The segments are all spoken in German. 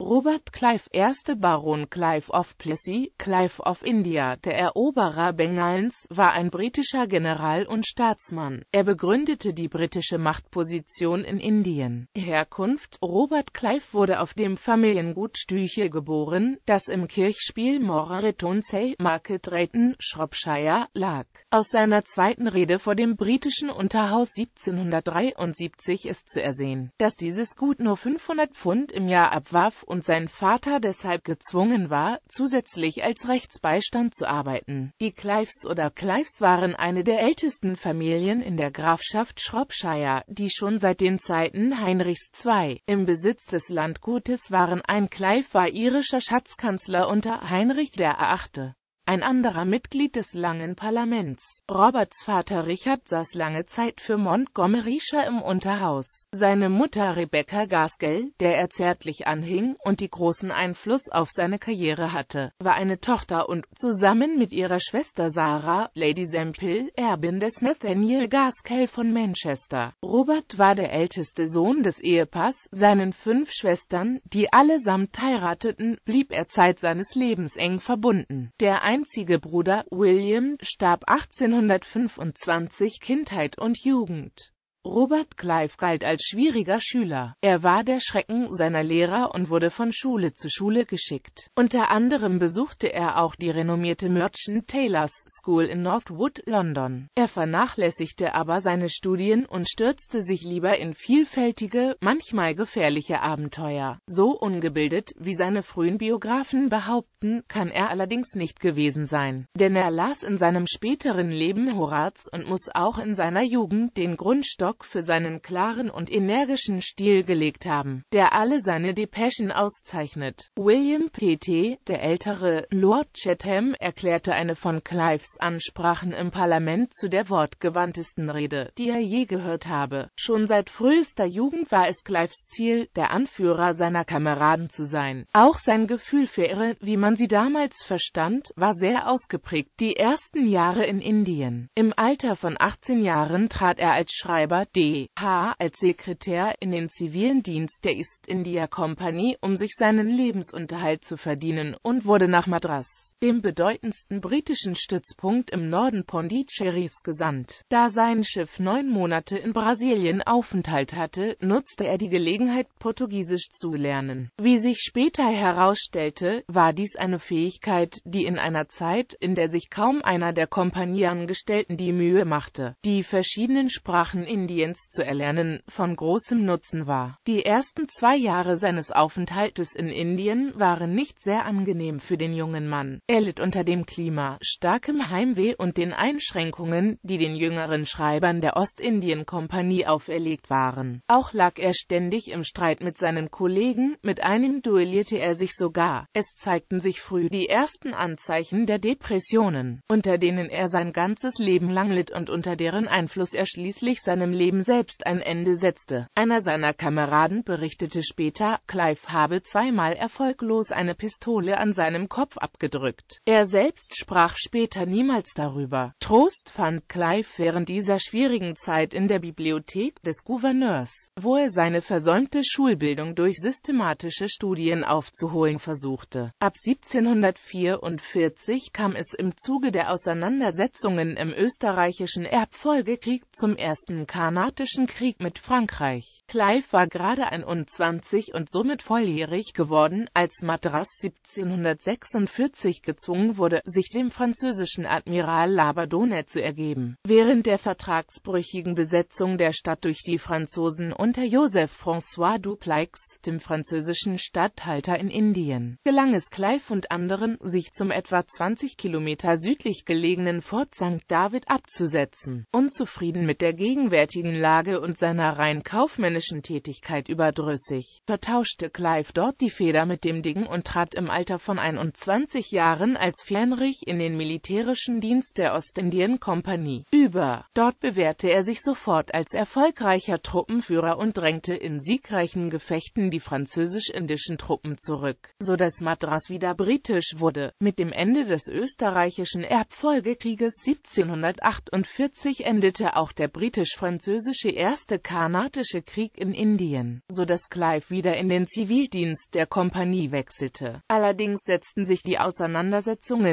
Robert Clive, erste Baron Clive of Plessy, Clive of India, der Eroberer Bengals, war ein britischer General und Staatsmann. Er begründete die britische Machtposition in Indien. Herkunft Robert Clive wurde auf dem Familiengut Stüche geboren, das im Kirchspiel Moreton-Say, Market Drayton, Shropshire, lag. Aus seiner zweiten Rede vor dem britischen Unterhaus 1773 ist zu ersehen, dass dieses Gut nur 500 Pfund im Jahr abwarf und sein Vater deshalb gezwungen war, zusätzlich als Rechtsbeistand zu arbeiten. Die Clives oder Clives waren eine der ältesten Familien in der Grafschaft Shropshire, die schon seit den Zeiten Heinrichs II. im Besitz des Landgutes waren. Ein Clive war irischer Schatzkanzler unter Heinrich der Achte ein anderer Mitglied des Langen Parlaments. Roberts Vater Richard saß lange Zeit für Montgomeryshire im Unterhaus. Seine Mutter Rebecca Gaskell, der er zärtlich anhing und die großen Einfluss auf seine Karriere hatte, war eine Tochter und, zusammen mit ihrer Schwester Sarah, Lady Sempill, Erbin des Nathaniel Gaskell von Manchester. Robert war der älteste Sohn des Ehepaars, seinen fünf Schwestern, die allesamt heirateten, blieb er Zeit seines Lebens eng verbunden. Der einzige Bruder, William, starb 1825 Kindheit und Jugend Robert Clive galt als schwieriger Schüler. Er war der Schrecken seiner Lehrer und wurde von Schule zu Schule geschickt. Unter anderem besuchte er auch die renommierte Merchant Taylors School in Northwood, London. Er vernachlässigte aber seine Studien und stürzte sich lieber in vielfältige, manchmal gefährliche Abenteuer. So ungebildet, wie seine frühen Biografen behaupten, kann er allerdings nicht gewesen sein. Denn er las in seinem späteren Leben Horaz und muss auch in seiner Jugend den Grundstock Stock für seinen klaren und energischen Stil gelegt haben, der alle seine Depeschen auszeichnet. William P.T., der ältere Lord Chatham, erklärte eine von Clives Ansprachen im Parlament zu der wortgewandtesten Rede, die er je gehört habe. Schon seit frühester Jugend war es Clives Ziel, der Anführer seiner Kameraden zu sein. Auch sein Gefühl für Irre, wie man sie damals verstand, war sehr ausgeprägt. Die ersten Jahre in Indien. Im Alter von 18 Jahren trat er als Schreiber D.H. als Sekretär in den zivilen Dienst der East India Company, um sich seinen Lebensunterhalt zu verdienen, und wurde nach Madras, dem bedeutendsten britischen Stützpunkt im Norden Pondichéris gesandt. Da sein Schiff neun Monate in Brasilien Aufenthalt hatte, nutzte er die Gelegenheit, Portugiesisch zu lernen. Wie sich später herausstellte, war dies eine Fähigkeit, die in einer Zeit, in der sich kaum einer der Kompanienangestellten die Mühe machte, die verschiedenen Sprachen in Indiens zu erlernen, von großem Nutzen war. Die ersten zwei Jahre seines Aufenthaltes in Indien waren nicht sehr angenehm für den jungen Mann. Er litt unter dem Klima, starkem Heimweh und den Einschränkungen, die den jüngeren Schreibern der Ostindien-Kompanie auferlegt waren. Auch lag er ständig im Streit mit seinen Kollegen, mit einem duellierte er sich sogar. Es zeigten sich früh die ersten Anzeichen der Depressionen, unter denen er sein ganzes Leben lang litt und unter deren Einfluss er schließlich seinem Leben selbst ein Ende setzte. Einer seiner Kameraden berichtete später, Clive habe zweimal erfolglos eine Pistole an seinem Kopf abgedrückt. Er selbst sprach später niemals darüber. Trost fand Clive während dieser schwierigen Zeit in der Bibliothek des Gouverneurs, wo er seine versäumte Schulbildung durch systematische Studien aufzuholen versuchte. Ab 1744 kam es im Zuge der Auseinandersetzungen im österreichischen Erbfolgekrieg zum ersten Karnatischen Krieg mit Frankreich. Clive war gerade 21 und somit volljährig geworden, als Madras 1746 gezwungen wurde, sich dem französischen Admiral Labadone zu ergeben. Während der vertragsbrüchigen Besetzung der Stadt durch die Franzosen unter Joseph François Dupleix, dem französischen Statthalter in Indien, gelang es Clive und anderen, sich zum etwa 20 Kilometer südlich gelegenen Fort St. David abzusetzen. Unzufrieden mit der gegenwärtigen Lage und seiner rein kaufmännischen Tätigkeit überdrüssig, vertauschte Clive dort die Feder mit dem Dicken und trat im Alter von 21 Jahren als Fähnrich in den militärischen Dienst der Ostindien-Kompanie über. Dort bewährte er sich sofort als erfolgreicher Truppenführer und drängte in siegreichen Gefechten die französisch-indischen Truppen zurück, so dass Madras wieder britisch wurde. Mit dem Ende des österreichischen Erbfolgekrieges 1748 endete auch der britisch-französische französische Erste Karnatische Krieg Krieg in Indien, so dass Clive wieder in den Zivildienst der Kompanie wechselte. Allerdings setzten sich die Auseinandersetzungen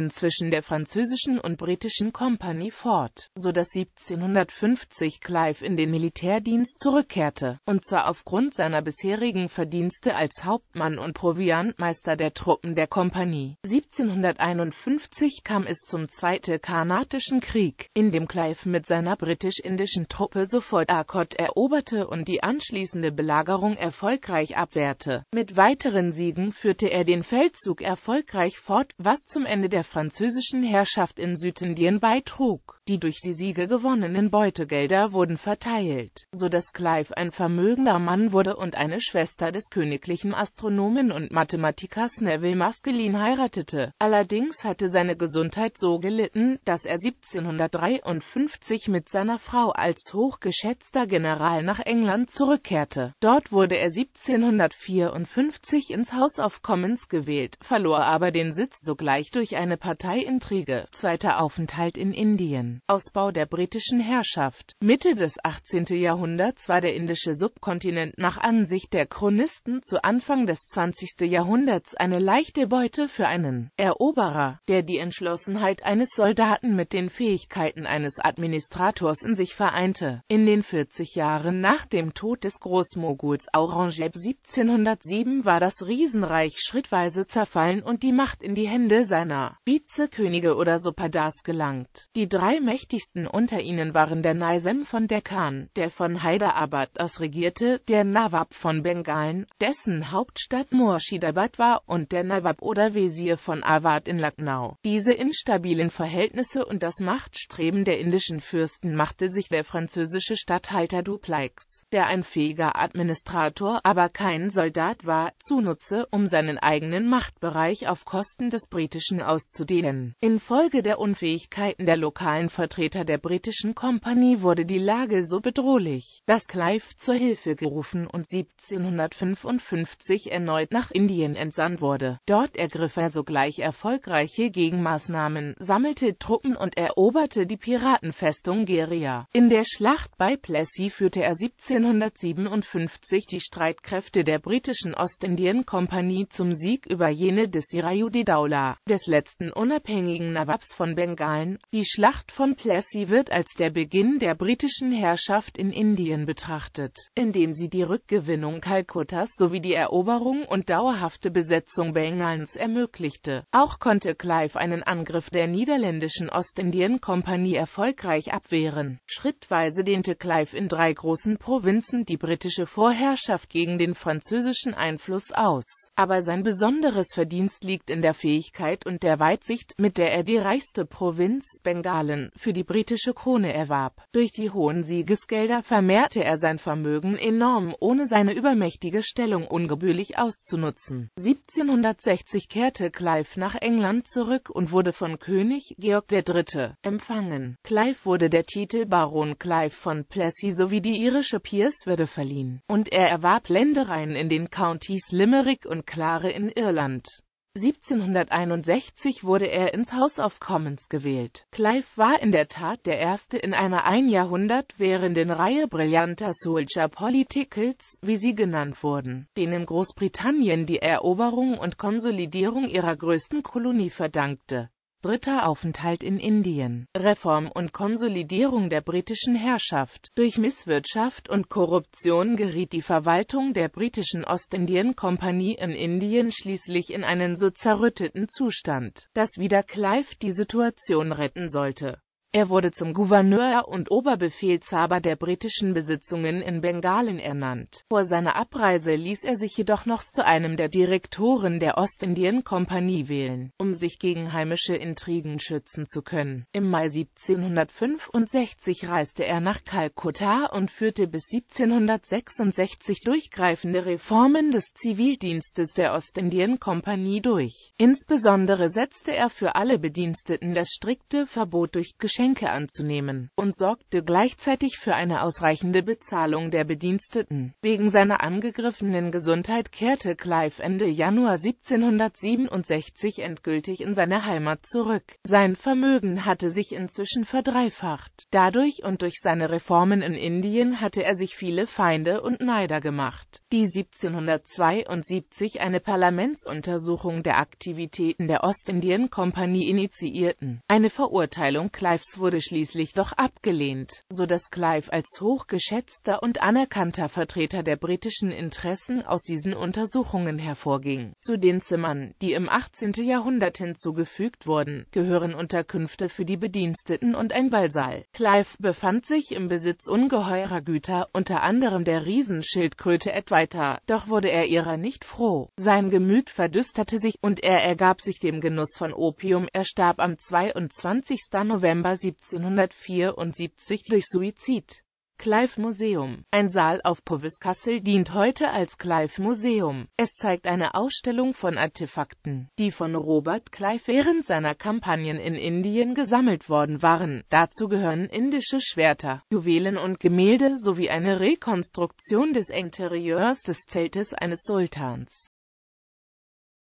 zwischen der französischen und britischen Kompanie fort, so dass 1750 Clive in den Militärdienst zurückkehrte, und zwar aufgrund seiner bisherigen Verdienste als Hauptmann und Proviantmeister der Truppen der Kompanie. 1751 kam es zum Zweiten Karnatischen Krieg, in dem Clive mit seiner britisch-indischen Truppe sofort Arkot eroberte und die anschließende Belagerung erfolgreich abwehrte. Mit weiteren Siegen führte er den Feldzug erfolgreich fort, was zum Ende der französischen Herrschaft in Südindien beitrug. Die durch die Siege gewonnenen Beutegelder wurden verteilt, so dass Clive ein vermögender Mann wurde und eine Schwester des königlichen Astronomen und Mathematikers Neville Maskelyne heiratete. Allerdings hatte seine Gesundheit so gelitten, dass er 1753 mit seiner Frau als hochgeschätzter General nach England zurückkehrte. Dort wurde er 1754 ins House of Commons gewählt, verlor aber den Sitz sogleich durch eine Parteiintrige. Zweiter Aufenthalt in Indien Ausbau der britischen Herrschaft. Mitte des 18. Jahrhunderts war der indische Subkontinent nach Ansicht der Chronisten zu Anfang des 20. Jahrhunderts eine leichte Beute für einen Eroberer, der die Entschlossenheit eines Soldaten mit den Fähigkeiten eines Administrators in sich vereinte. In den 40 Jahren nach dem Tod des Großmoguls Aurangzeb 1707 war das Riesenreich schrittweise zerfallen und die Macht in die Hände seiner Vizekönige oder Supadas gelangt. Die drei mächtigsten unter ihnen waren der Naisem von Dekkan, der von Hyderabad aus regierte, der Nawab von Bengalen, dessen Hauptstadt Murshidabad war, und der Nawab oder Wesir von Awadh in Lucknow. Diese instabilen Verhältnisse und das Machtstreben der indischen Fürsten machte sich der französische Statthalter Dupleix, der ein fähiger Administrator, aber kein Soldat war, zunutze, um seinen eigenen Machtbereich auf Kosten des britischen auszudehnen. Infolge der Unfähigkeiten der lokalen Vertreter der britischen Kompanie wurde die Lage so bedrohlich, dass Clive zur Hilfe gerufen und 1755 erneut nach Indien entsandt wurde. Dort ergriff er sogleich erfolgreiche Gegenmaßnahmen, sammelte Truppen und eroberte die Piratenfestung Geria. In der Schlacht bei Plessy führte er 1757 die Streitkräfte der britischen Ostindien-Kompanie zum Sieg über jene des Sirayuddin-Daula, des letzten unabhängigen Nawabs von Bengalen. Die Schlacht von von Plessy wird als der Beginn der britischen Herrschaft in Indien betrachtet, indem sie die Rückgewinnung Kalkuttas sowie die Eroberung und dauerhafte Besetzung Bengalens ermöglichte. Auch konnte Clive einen Angriff der niederländischen Ostindien-Kompanie erfolgreich abwehren. Schrittweise dehnte Clive in drei großen Provinzen die britische Vorherrschaft gegen den französischen Einfluss aus. Aber sein besonderes Verdienst liegt in der Fähigkeit und der Weitsicht, mit der er die reichste Provinz Bengalen für die britische Krone erwarb. Durch die hohen Siegesgelder vermehrte er sein Vermögen enorm, ohne seine übermächtige Stellung ungebührlich auszunutzen. 1760 kehrte Clive nach England zurück und wurde von König Georg III. empfangen. Clive wurde der Titel Baron Clive von Plessy sowie die irische Peerswürde verliehen, und er erwarb Ländereien in den Countys Limerick und Clare in Irland. 1761 wurde er ins House of Commons gewählt. Clive war in der Tat der erste in einer ein Jahrhundert währenden Reihe brillanter Soldier Politicals, wie sie genannt wurden, denen Großbritannien die Eroberung und Konsolidierung ihrer größten Kolonie verdankte. Dritter Aufenthalt in Indien. Reform und Konsolidierung der britischen Herrschaft. Durch Misswirtschaft und Korruption geriet die Verwaltung der britischen Ostindien-Kompanie in Indien schließlich in einen so zerrütteten Zustand, dass wieder Clive die Situation retten sollte. Er wurde zum Gouverneur und Oberbefehlshaber der britischen Besitzungen in Bengalen ernannt. Vor seiner Abreise ließ er sich jedoch noch zu einem der Direktoren der Ostindien-Kompanie wählen, um sich gegen heimische Intrigen schützen zu können. Im Mai 1765 reiste er nach Kalkutta und führte bis 1766 durchgreifende Reformen des Zivildienstes der Ostindien-Kompanie durch. Insbesondere setzte er für alle Bediensteten das strikte Verbot durch Geschenke Geschenke anzunehmen, und sorgte gleichzeitig für eine ausreichende Bezahlung der Bediensteten. Wegen seiner angegriffenen Gesundheit kehrte Clive Ende Januar 1767 endgültig in seine Heimat zurück. Sein Vermögen hatte sich inzwischen verdreifacht. Dadurch und durch seine Reformen in Indien hatte er sich viele Feinde und Neider gemacht, die 1772 eine Parlamentsuntersuchung der Aktivitäten der Ostindien-Kompanie initiierten. Eine Verurteilung Clives wurde schließlich doch abgelehnt, so dass Clive als hochgeschätzter und anerkannter Vertreter der britischen Interessen aus diesen Untersuchungen hervorging. Zu den Zimmern, die im 18. Jahrhundert hinzugefügt wurden, gehören Unterkünfte für die Bediensteten und ein Ballsaal. Clive befand sich im Besitz ungeheurer Güter, unter anderem der Riesenschildkröte Edweiter, doch wurde er ihrer nicht froh. Sein Gemüt verdüsterte sich, und er ergab sich dem Genuss von Opium. Er starb am 22. November 1774 durch Suizid. Clive Museum. Ein Saal auf Poviskassel dient heute als Clive Museum. Es zeigt eine Ausstellung von Artefakten, die von Robert Clive während seiner Kampagnen in Indien gesammelt worden waren. Dazu gehören indische Schwerter, Juwelen und Gemälde sowie eine Rekonstruktion des Interieurs des Zeltes eines Sultans.